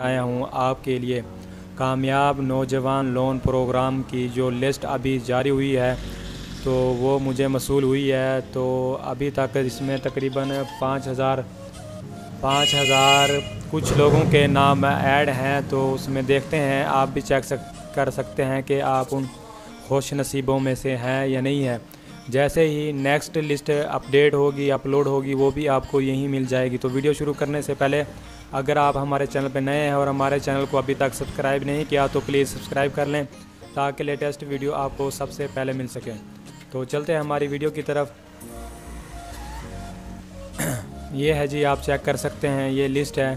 आपके लिए। कामयाब नौजवान लोन प्रोग्राम की जो लिस्ट अभी जारी हुई है तो वो मुझे मसूल हुई है तो अभी तक इसमें तकरीबन पाँच हज़ार पाँच हज़ार कुछ लोगों के नाम ऐड हैं तो उसमें देखते हैं, आप भी चेक सक, कर सकते हैं कि आप उन खुश नसीबों में से हैं या नहीं है। जैसे ही नेक्स्ट लिस्ट अपडेट होगी अपलोड होगी, वो भी आपको यहीं मिल जाएगी। तो वीडियो शुरू करने से पहले, अगर आप हमारे चैनल पर नए हैं और हमारे चैनल को अभी तक सब्सक्राइब नहीं किया तो प्लीज़ सब्सक्राइब कर लें, ताकि लेटेस्ट वीडियो आपको सबसे पहले मिल सके। तो चलते हैं हमारी वीडियो की तरफ़। ये है जी, आप चेक कर सकते हैं, ये लिस्ट है।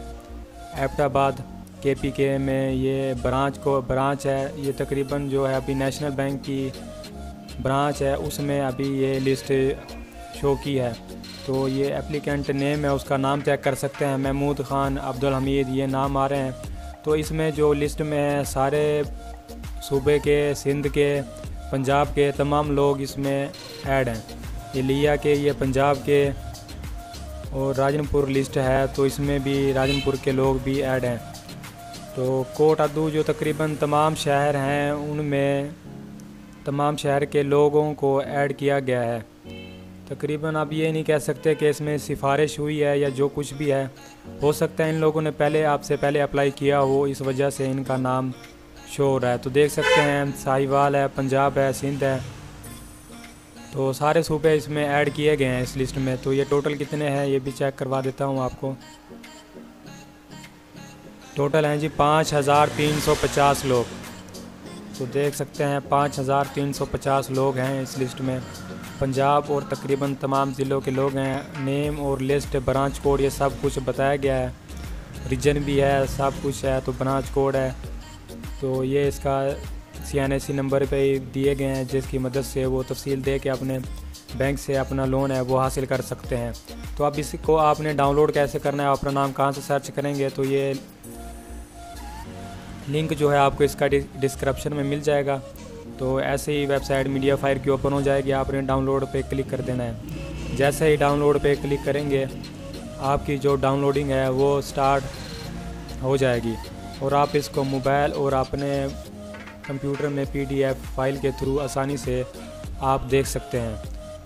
एबटाबाद के पी के में ये ब्रांच को ब्रांच है। ये तकरीबन जो है अभी नेशनल बैंक की ब्रांच है, उसमें अभी ये लिस्ट शो की है। तो ये एप्लीकेंट नेम है, उसका नाम चेक कर सकते हैं। महमूद ख़ान, अब्दुल हमीद, ये नाम आ रहे हैं। तो इसमें जो लिस्ट में है, सारे सूबे के, सिंध के, पंजाब के, तमाम लोग इसमें ऐड हैं। ये लिया के, ये पंजाब के और राजनपुर लिस्ट है तो इसमें भी राजनपुर के लोग भी ऐड हैं। तो कोट अदू जो तकरीबन तमाम शहर हैं, उनमें तमाम शहर के लोगों को ऐड किया गया है। तकरीबन आप ये नहीं कह सकते कि इसमें सिफारिश हुई है या जो कुछ भी है। हो सकता है इन लोगों ने पहले आपसे पहले अप्लाई किया हो, इस वजह से इनका नाम शो हो रहा है। तो देख सकते हैं, साहिवाल है, पंजाब है, सिंध है। तो सारे सूबे इसमें ऐड किए गए हैं इस लिस्ट में। तो ये टोटल कितने हैं, ये भी चेक करवा देता हूँ आपको। टोटल हैं जी पाँच हज़ार तीन सौ पचास लोग। तो देख सकते हैं पाँच हज़ार तीन सौ पचास लोग हैं इस लिस्ट में। पंजाब और तकरीबन तमाम ज़िलों के लोग हैं। नेम और लिस्ट ब्रांच कोड ये सब कुछ बताया गया है। रीजन भी है, सब कुछ है तो ब्रांच कोड है। तो ये इसका सी नंबर पे दिए गए हैं, जिसकी मदद से वो तफसील दे के अपने बैंक से अपना लोन है, वो हासिल कर सकते हैं। तो अब इसको आपने डाउनलोड कैसे करना है अपना नाम कहाँ से सर्च करेंगे तो ये लिंक जो है आपको इसका डिस्क्रिप्शन में मिल जाएगा। तो ऐसे ही वेबसाइट मीडिया फायर की ओपन हो जाएगी, आपने डाउनलोड पे क्लिक कर देना है। जैसे ही डाउनलोड पे क्लिक करेंगे, आपकी जो डाउनलोडिंग है वो स्टार्ट हो जाएगी और आप इसको मोबाइल और अपने कंप्यूटर में पीडीएफ फ़ाइल के थ्रू आसानी से आप देख सकते हैं।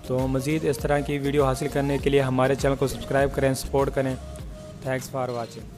तो मज़ीद इस तरह की वीडियो हासिल करने के लिए हमारे चैनल को सब्सक्राइब करें, सपोर्ट करें। Thanks for watching.